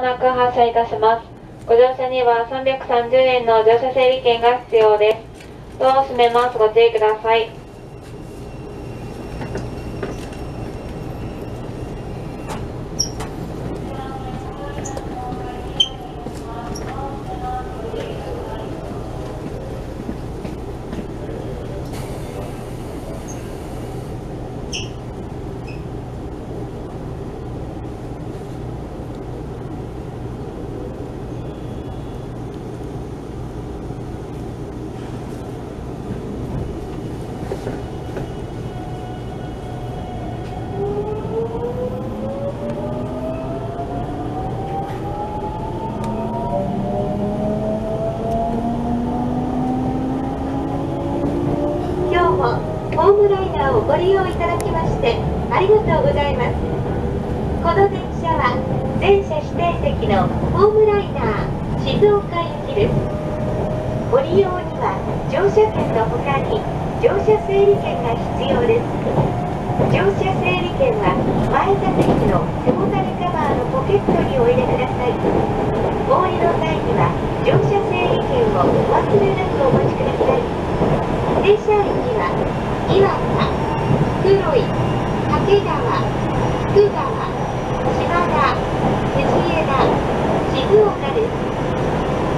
もなく発車いたします。ご乗車には330円の乗車整理券が必要です。ドアを閉めます。ご注意ください。今日もホームライナーをご利用いただきましてありがとうございますこの電車は全車指定席のホームライナー静岡行きですご利用には乗車券の他に乗車整理券が必要です乗車整理券は前座席の背もたれカバーのポケットにお入れくださいお降りの際には乗車整理券をお忘れなくお持ちください停車駅は岩田、黒井、掛川、福川、島田、藤枝、静岡です。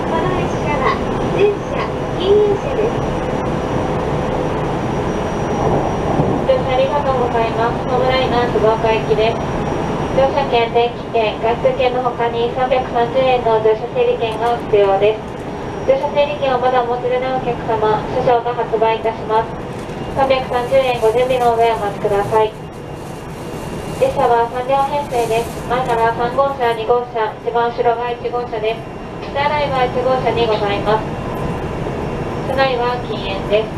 この列車は全車禁煙車です。乗車ありがとうございます。ホームライナー静岡行きです。乗車券、電気券、外出券の他に330円の乗車整理券が必要です。乗車整理券をまだお持ちでないお客様、少々が発売いたします。330円ご準備の上お待ちください。列車は3両編成です。前から3号車、2号車、一番後ろが1号車です。手洗いは1号車にございます。車内は禁煙です。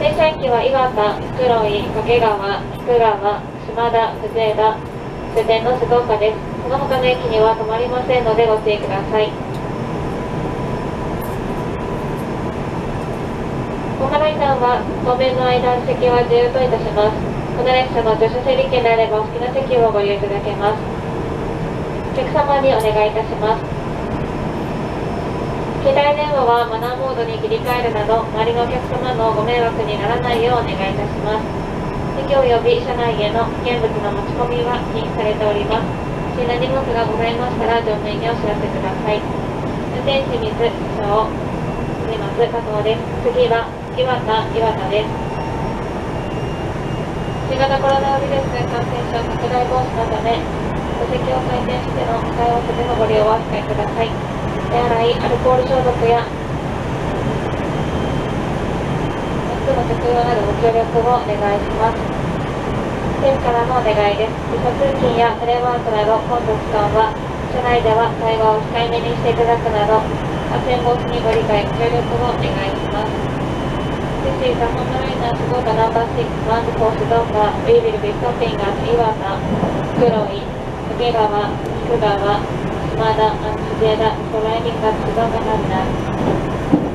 停車駅は岩田、黒井、掛川、福川、島田、藤枝、終点の静岡です。その他の駅には止まりませんのでご注意ください。ホームライナーは当面の間席は自由といたします。この列車の乗車整理券であればお好きな席をご利用いただけます。お客様にお願いいたします。携帯電話はマナーモードに切り替えるなど、周りのお客様のご迷惑にならないようお願いいたします。席及び車内への危険物の持ち込みは禁止されております。不審な荷物がございましたら乗務員にお知らせください。運転士水、車をすみます。加藤です。次は岩田、岩田です。新型コロナウイルス感染症拡大防止のため、座席を回転しての使い合わせでのご利用はお控えください。手洗い、アルコール消毒や、マスクの着用などご協力をお願いします。政府からのお願いです。時差通勤やテレワークなど混雑期間は、車内では会話を控えめにしていただくなど、感染防止にご理解、協力をお願いします。This is the Honolulu Sugoka number 6 1 course number. We will be stopping at Iwata, Kuroi, Kagegawa, Kikugawa, Shimada, and Sujeda for riding at Sugoka Terminal.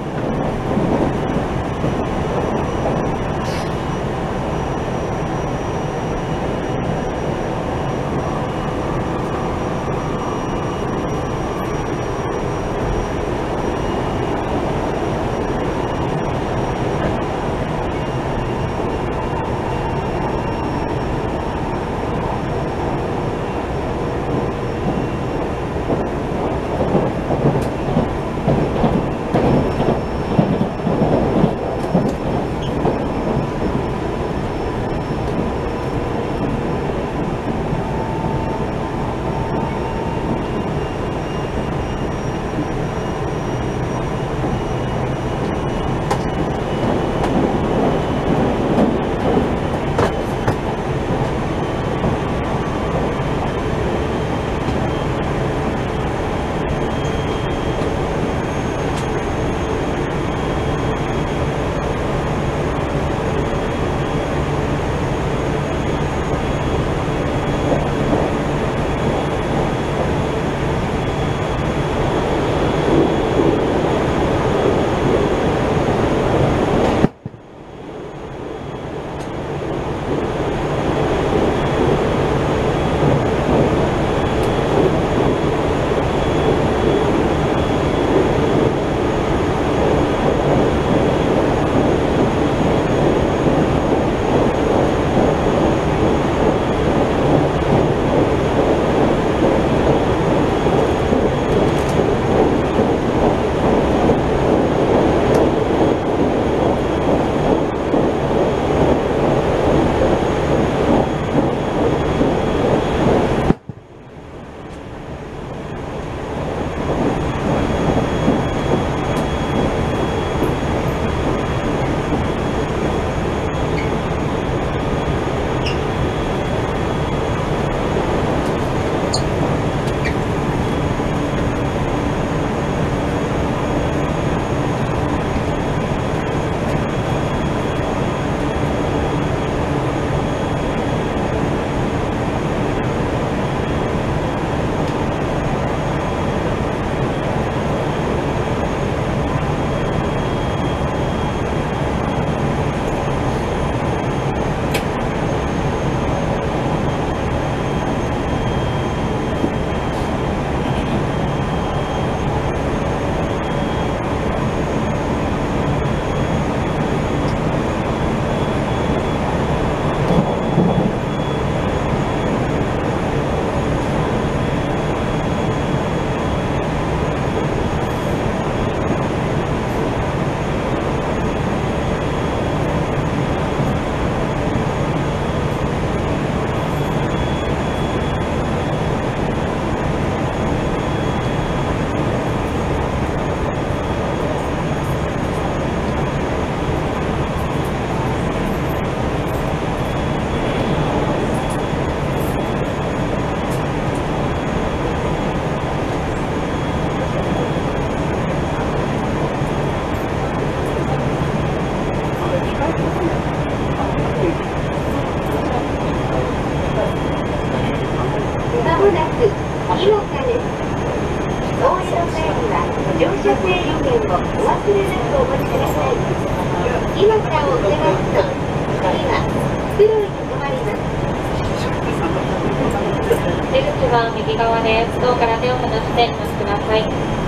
出口は右側です。ドアから手を離してお待ちください。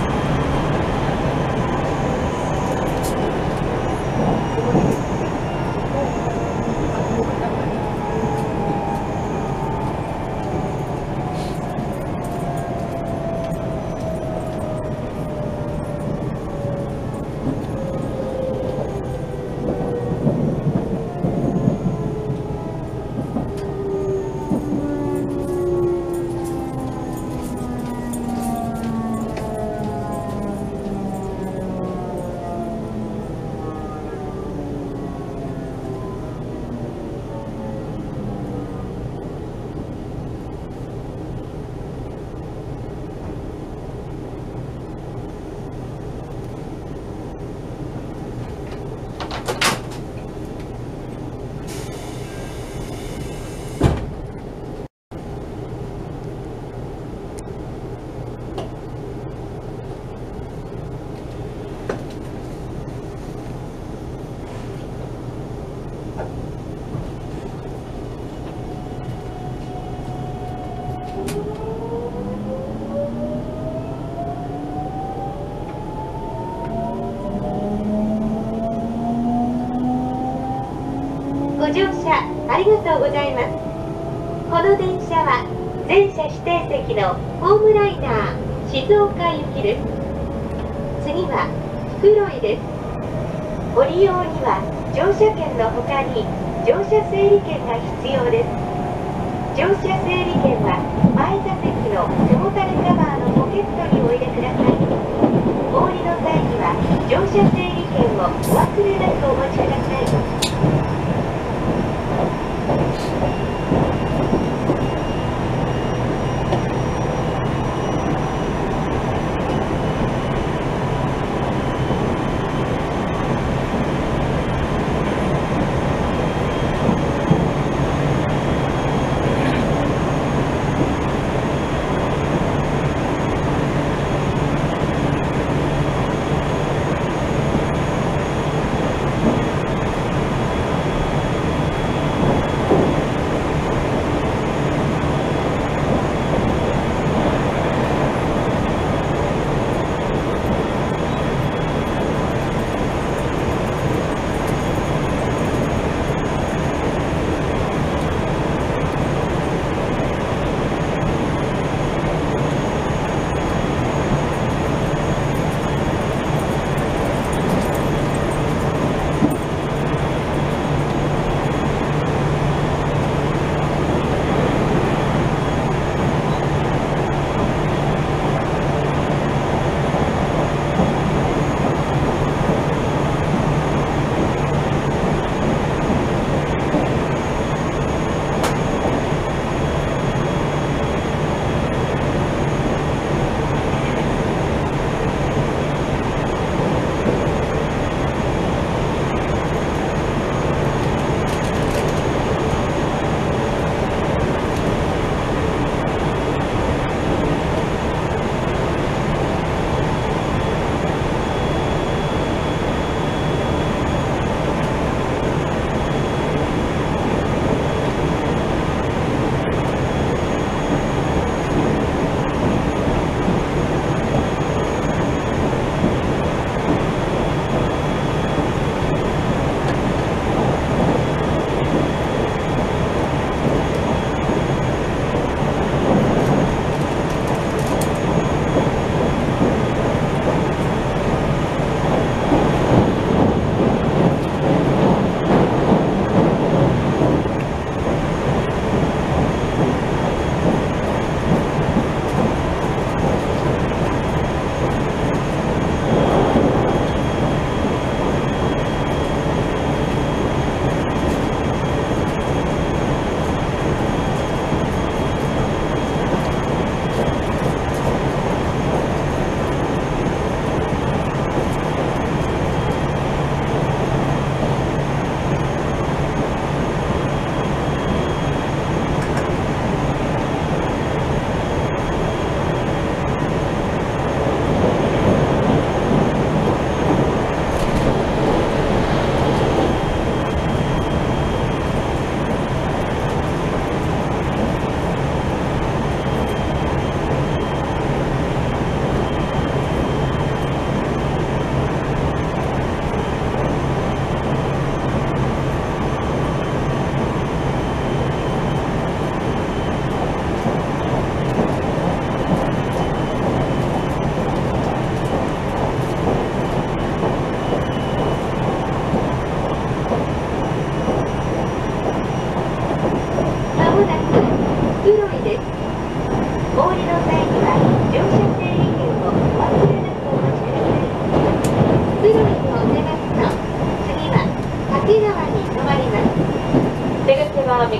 ご乗車ありがとうございますこの電車は全車指定席のホームライナー静岡行きです次は袋井ですご利用には乗車車に乗車整理券が必要です。乗車整理券は前座席の背もたれカバーのポケットにお入れください。お降りの際には乗車整理券をお忘れなくお持ちください。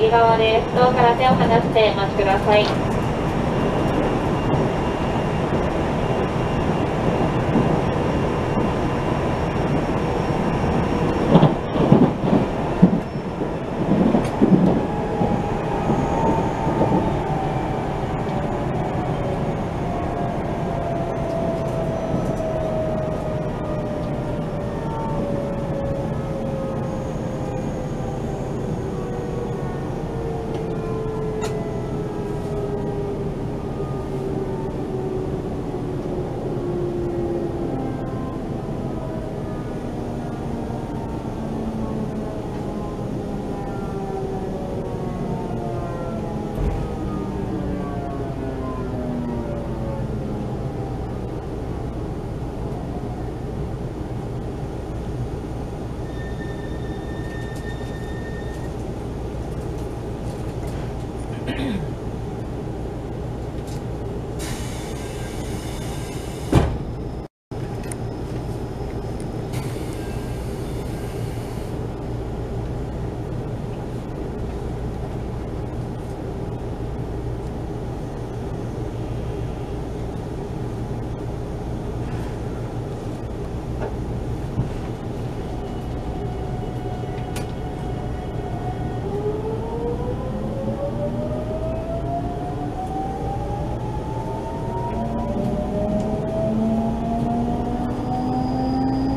右側です。ドアから手を離してお待ちください。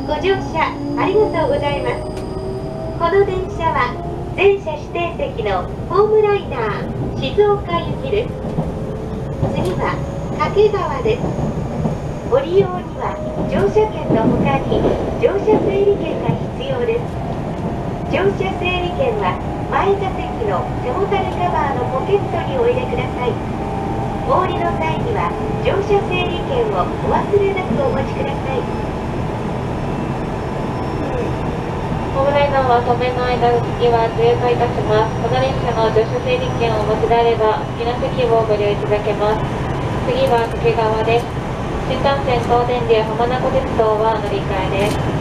ご乗車ありがとうございますこの電車は全車指定席のホームライナー静岡行きです。次は掛川です。ご利用には乗車券の他に乗車整理券が必要です。乗車整理券は前座席の背もたれカバーのポケットにお入れください。お降りの際には乗車整理券をお忘れなくお持ちください。ホームライナーは当面の間、次は自由化いたします。この列車の乗車整理券をお持ちであれば、次の席をご利用いただけます。次は掛川です。新幹線東電で浜名湖鉄道は乗り換えです。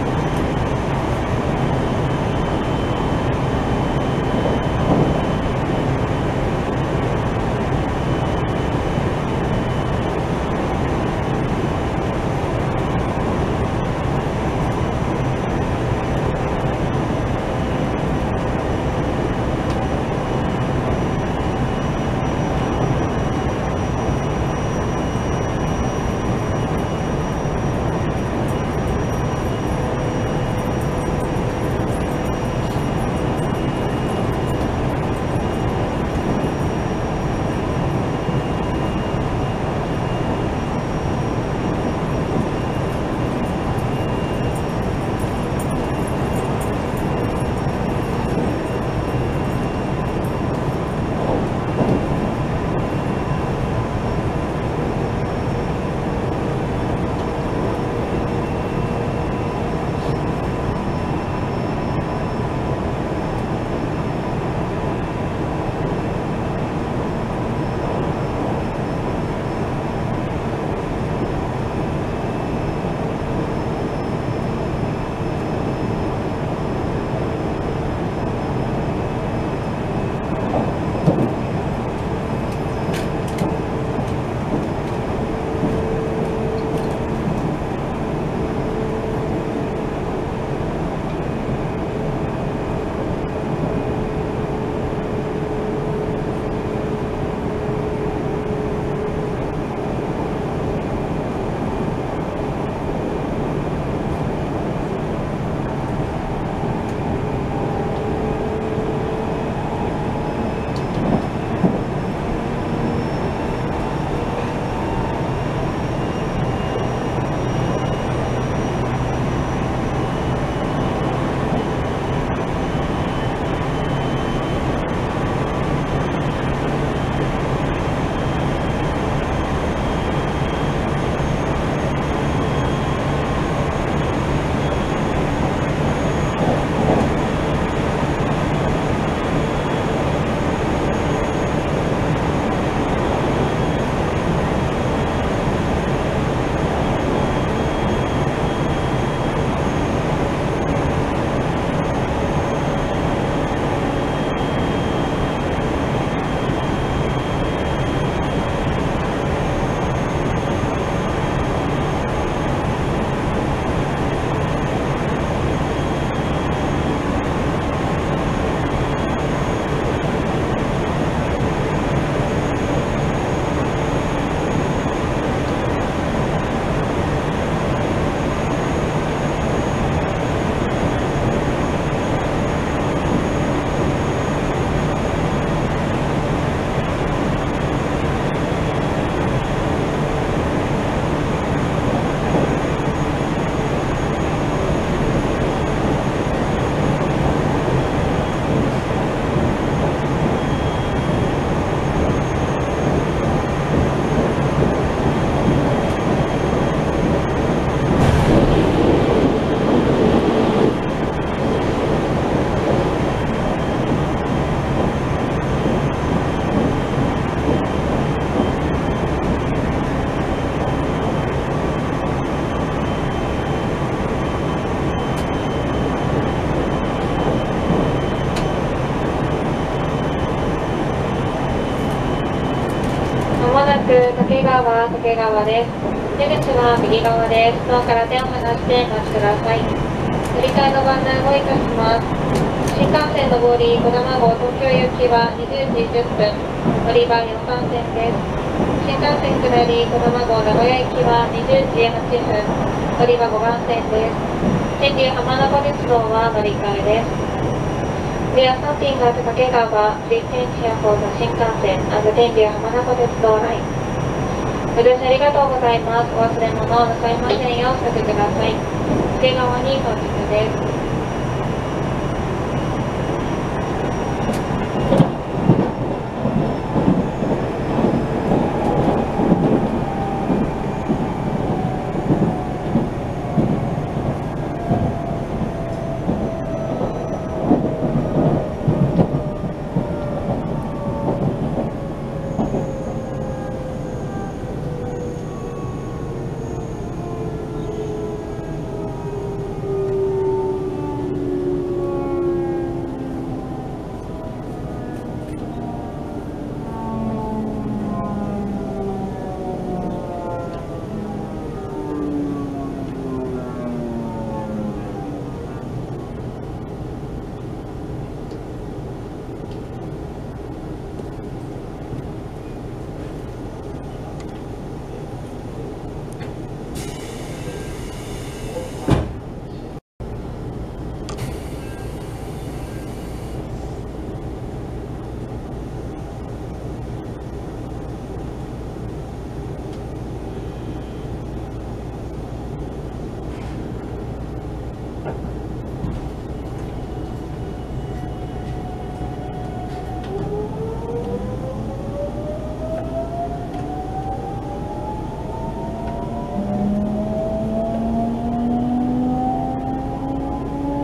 は掛川です。出口は右側です。ドアから手を離してお待ちください。乗り換えのご案内をいたします。新幹線上り小玉号東京行きは20時10分、乗り場4番線です。新幹線下り小玉号名古屋行きは20時8分、乗り場5番線です。天竜浜名湖鉄道は乗り換えです。We are stopping at Kakegawa, please change here for the 新幹線 and the 天竜浜名湖鉄道ライン。ご乗車ありがとうございます。お忘れ物をなさいませんようお支度ください。掛川に到着です。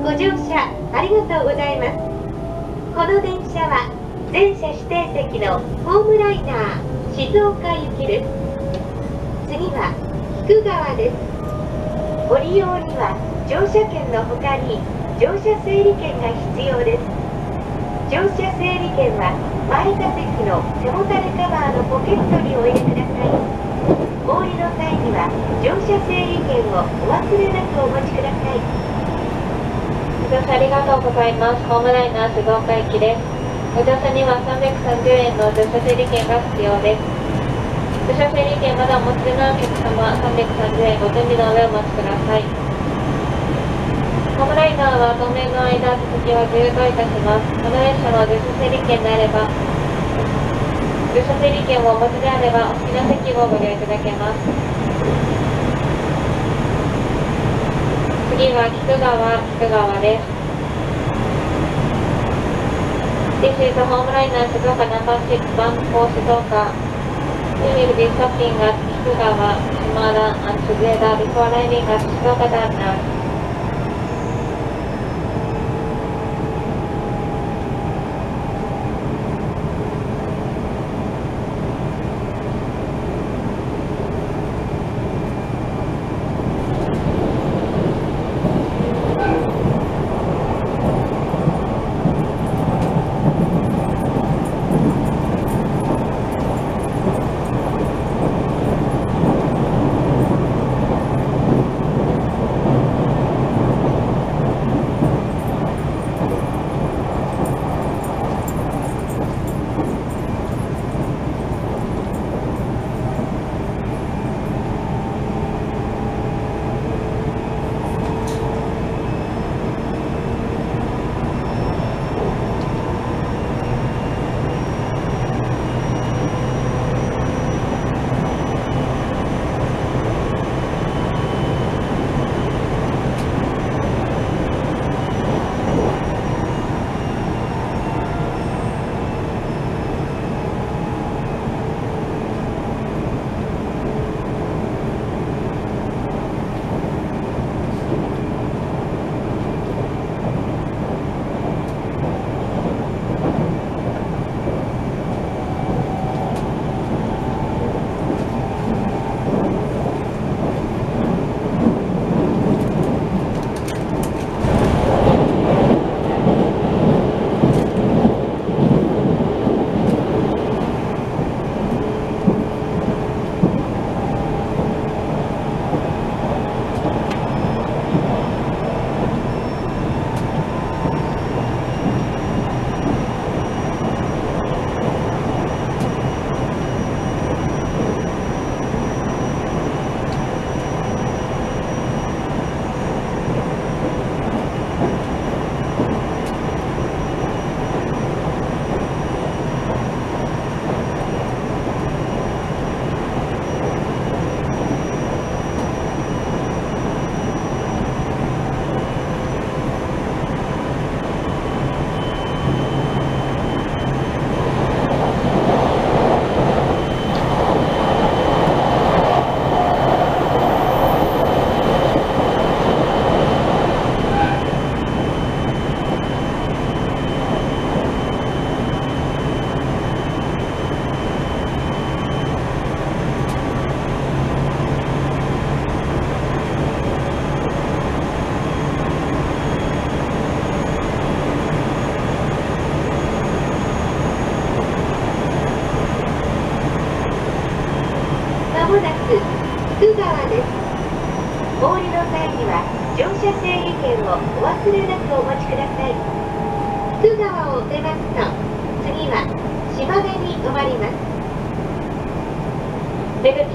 ご乗車ありがとございます。この電車は全車指定席のホームライナー静岡行きです。次は菊川です。ご利用には乗車券の他に乗車整理券が必要です。乗車整理券は前座席の背もたれカバーのポケットにお入れください。お降りの際には乗車整理券をお忘れなくお持ちください。ご乗車ありがとうございます。ホームライナー静岡行きです。ご乗車には330円の乗車整理券が必要です。乗車整理券まだお持ちでないお客様、330円ご準備の上お待ちください。ホームライナーは当面の間、続きは自由といたします。この列車の乗車整理券であれば、乗車整理券をお持ちであれば、お好きな席をご利用いただけます。次は菊川、菊川です。This is the home line at Shizuoka number 6 bound for 静岡 We will be stopping at Kikugawa, Shimada and Suzueda before arriving at Shizuoka terminal.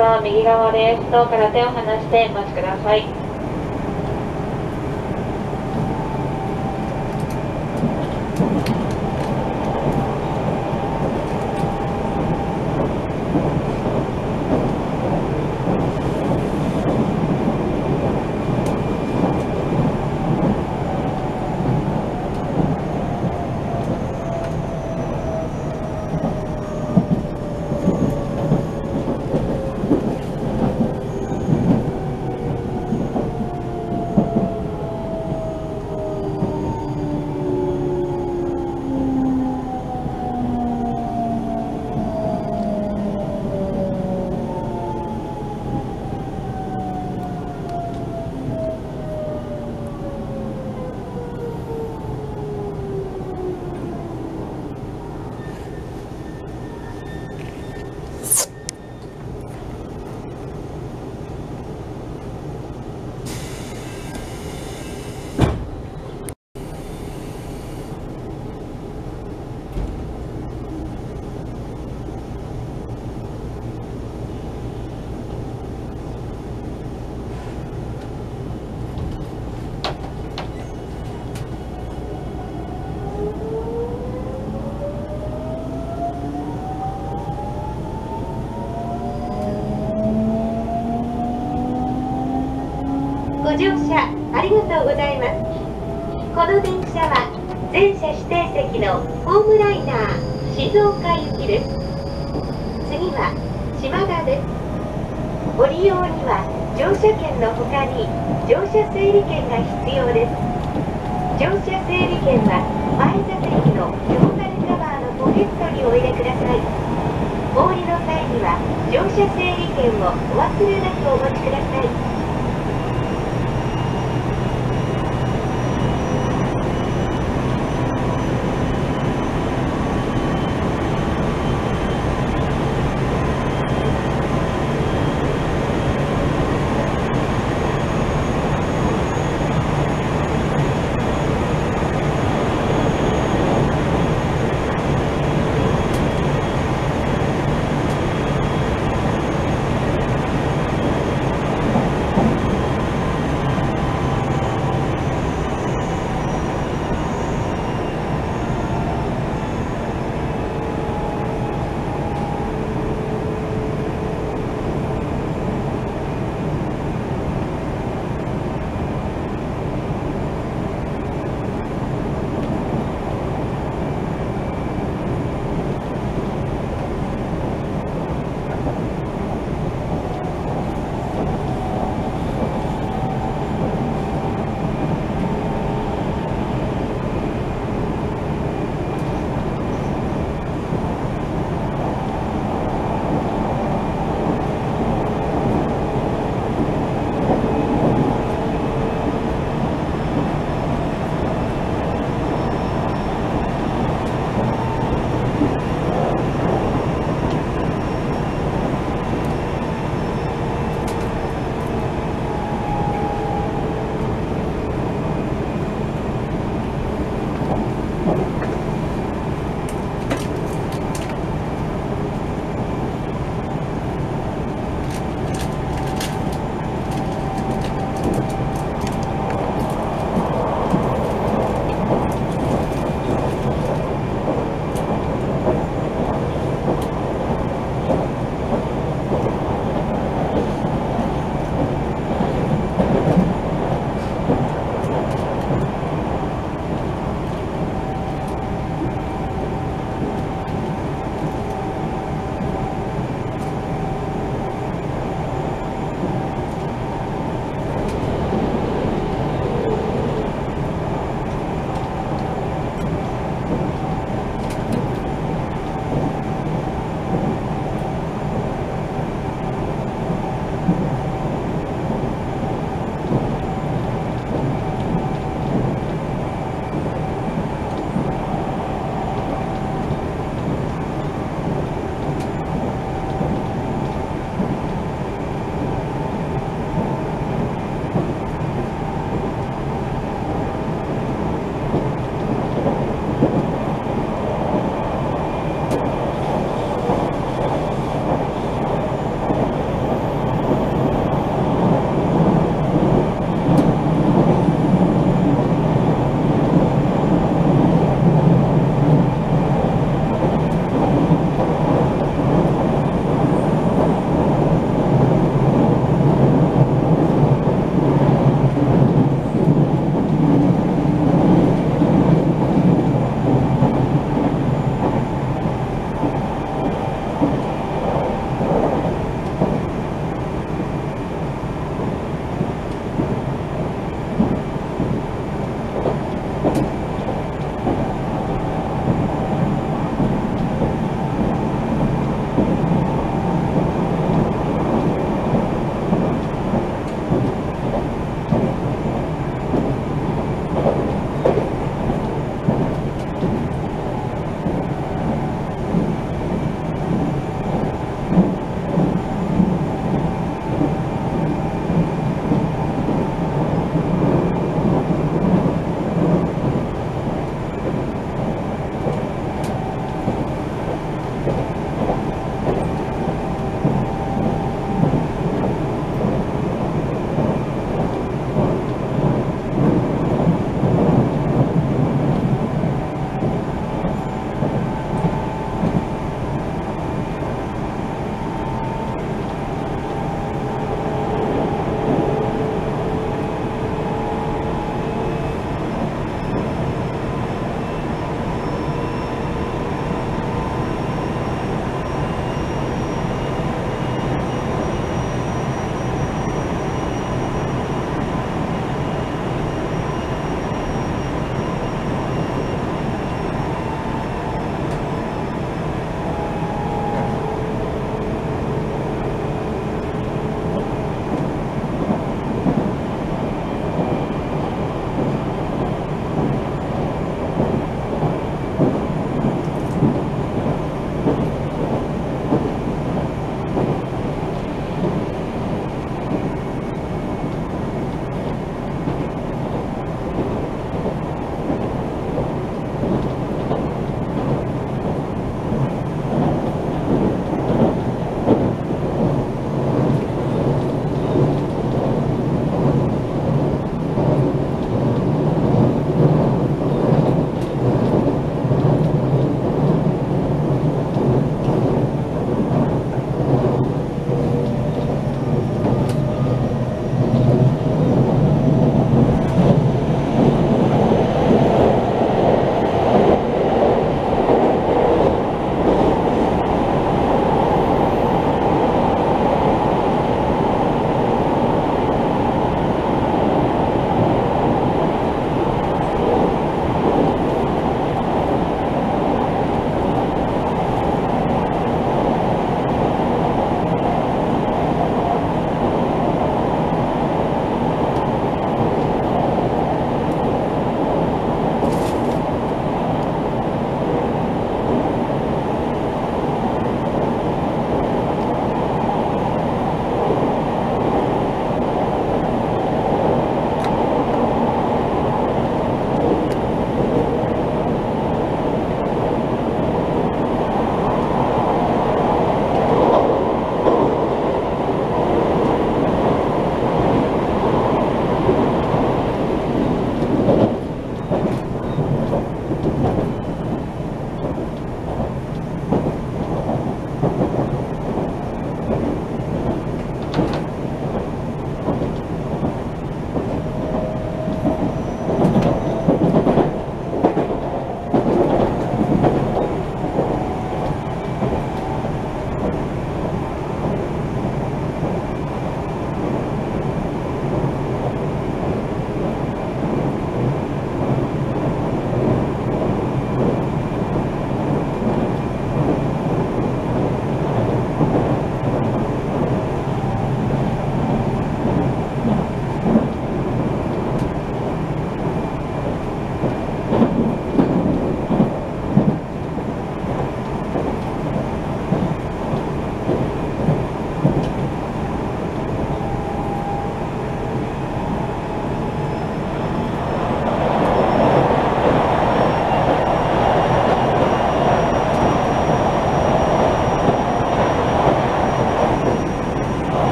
は右側です。ドアから手を離してお待ちください。ご乗車ありがとうございます。この電車は全車指定席のホームライナー静岡行きです次は島田ですご利用には乗車券の他に乗車整理券が必要です。乗車整理券は前座席のトータルカバーのポケットにお入れください。お降りの際には乗車整理券をお忘れなくお持ちください。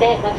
手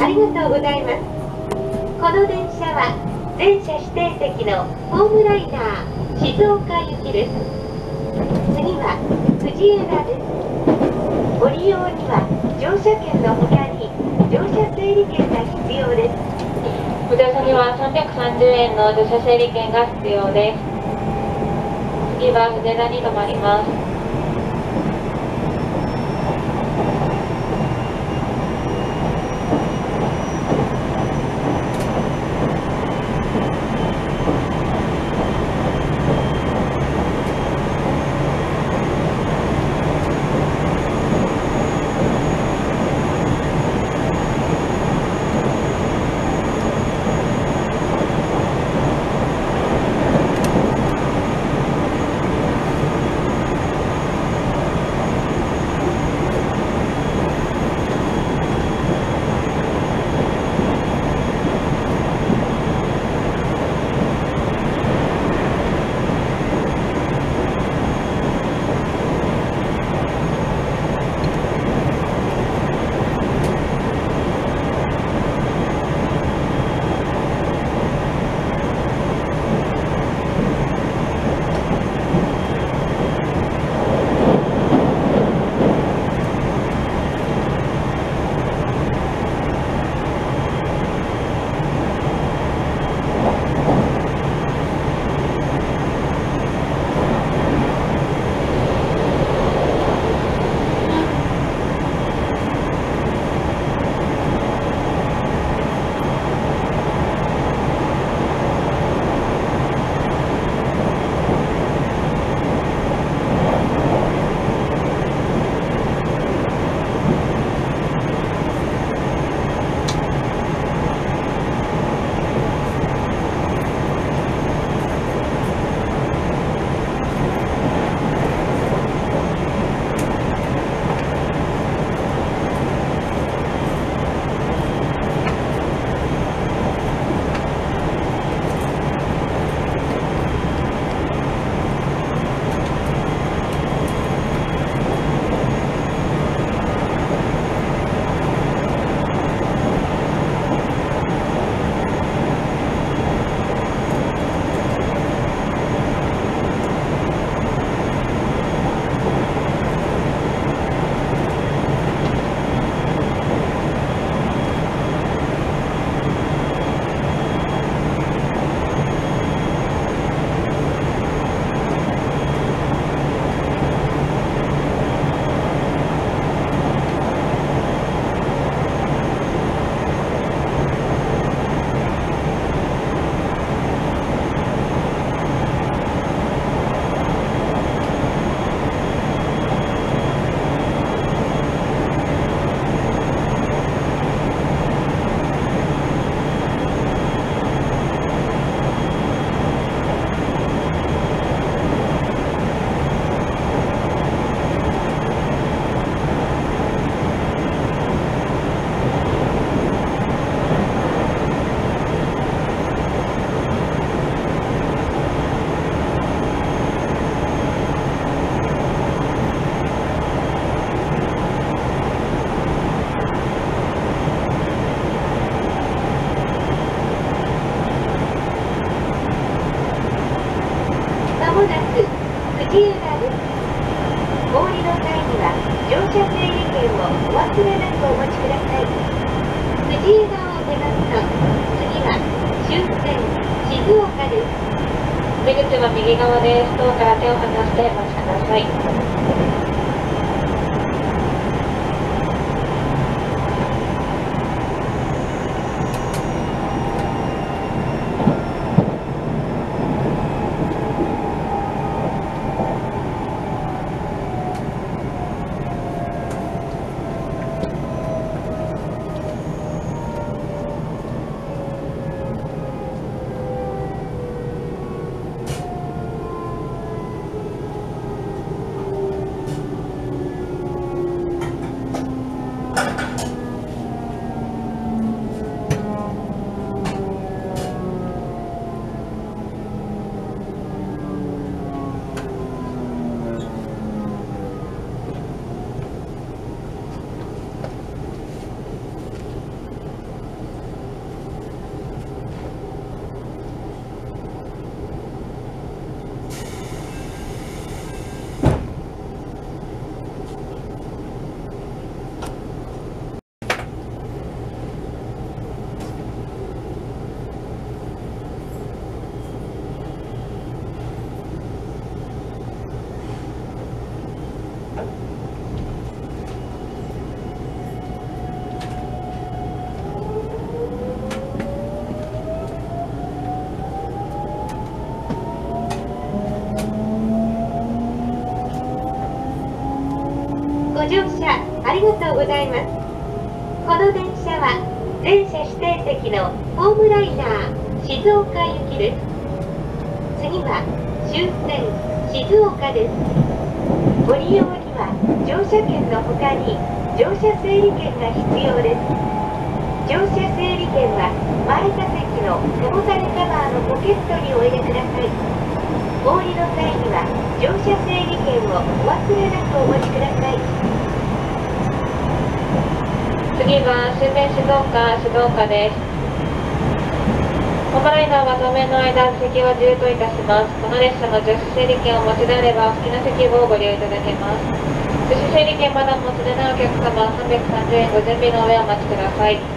ありがとうございますこの電車は全車指定席のホームライナー静岡行きです次は藤枝ですご利用には乗車券の他に乗車整理券が必要ですご乗車には330円の乗車整理券が必要です。次は藤枝に停まります。ございますこの電車は全車指定席のホームライナー静岡行きです次は終点静岡ですご利用には乗車券の他に乗車整理券が必要です乗車整理券は前座席の背もたれカバーのポケットにお入れくださいお降りの際には乗車整理券をお忘れなくお持ちください次は終点静岡、静岡です。ホームライナーは当面の間、席は自由といたします。この列車の助手整理券をお持ちであれば、お好きな席をご利用いただけます。助手整理券まだお持ちでないお客様330円ご準備の上お待ちください。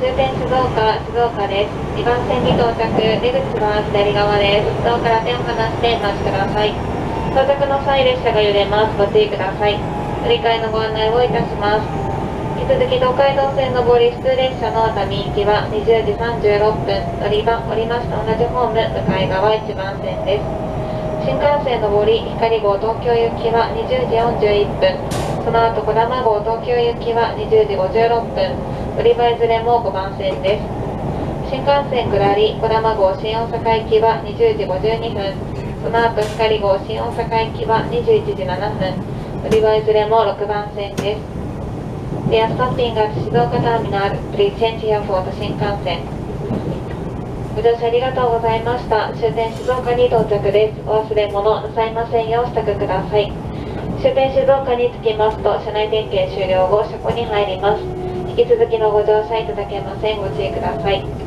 終点静岡、静岡です。2番線に到着、出口は左側です。ドアから手を離してお待ちください。到着の際列車が揺れます。ご注意ください。乗り換えのご案内をいたします。引き続き東海道線上り普通列車の熱海行きは20時36分、乗り場、降りました同じホーム、向かい側1番線です。新幹線上り光号東京行きは20時41分、その後小玉号東京行きは20時56分、乗り場いずれも5番線です。新幹線下り小玉号新大阪行きは20時52分、その後光号新大阪行きは21時7分、乗り場いずれも6番線です。We are stopping at 静岡ターミナル。Please change here for the 新幹線。ご乗車ありがとうございました。終点静岡に到着です。お忘れ物なさいませんようお支度ください。終点静岡に着きますと、車内点検終了後、車庫に入ります。引き続きのご乗車いただけません。ご注意ください。